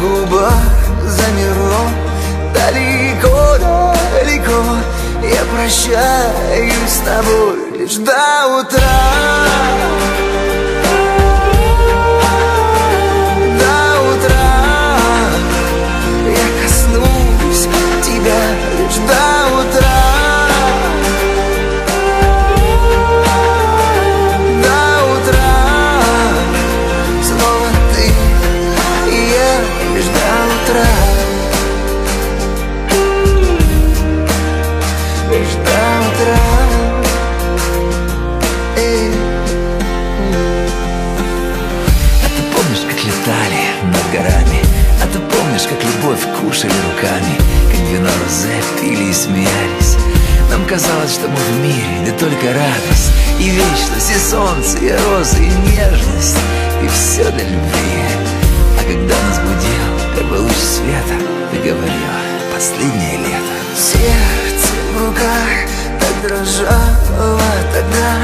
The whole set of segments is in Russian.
губах замерло. Далеко, далеко Я прощаюсь с тобой лишь до утра и смеялись? Нам казалось, что мы в мире, да только радость И вечность, и солнце, и розы, и нежность И все для любви. А когда нас будил первый луч света Ты говорил, последнее лето Сердце в руках так дрожало тогда.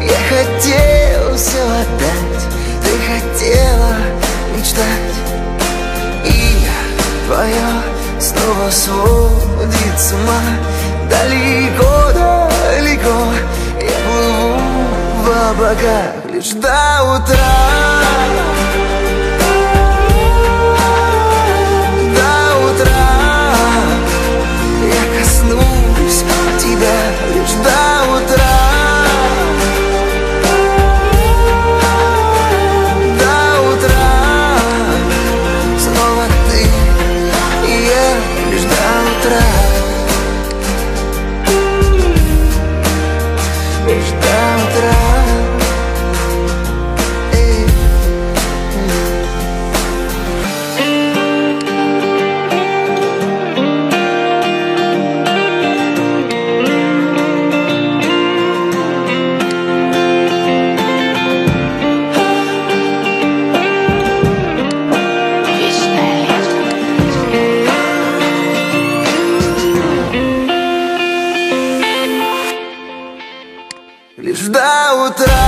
Я хотел все отдать Ты хотела мечтать. Имя твое снова сводит с ума Далеко, далеко Я плыву в облаках лишь до утра до до утра.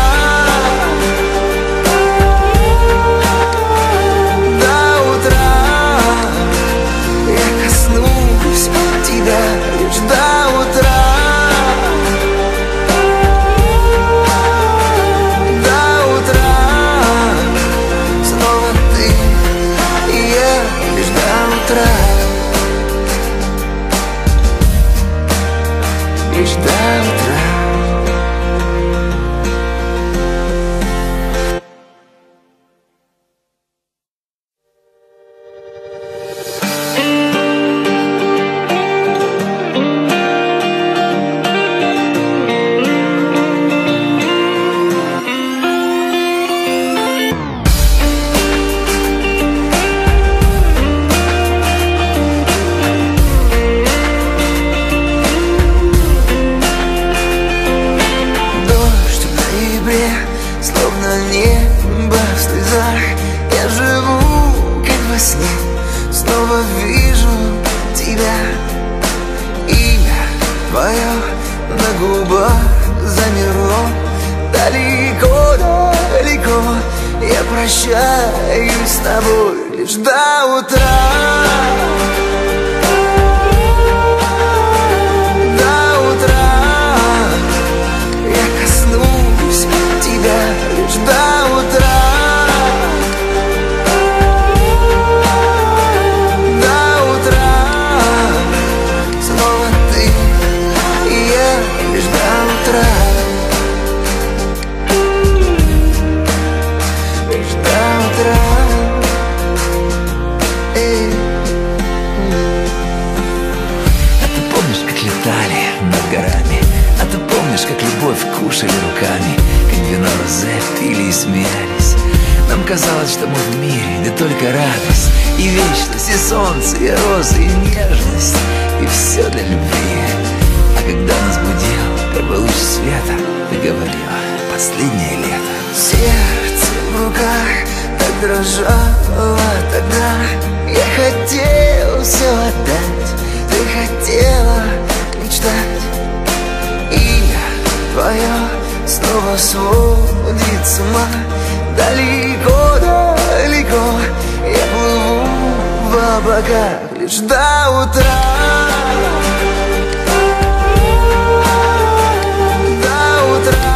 Прощаюсь с тобой лишь до утра помнишь, как любовь кушали руками? Как вино розе пили и смеялись? Нам казалось, что мы в мире, да только радость И вечность, и солнце, и розы, и нежность И все для любви с ума. Далеко, далеко Я плыву в облаках Лишь до утра. До утра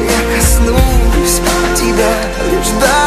Я коснусь тебя лишь до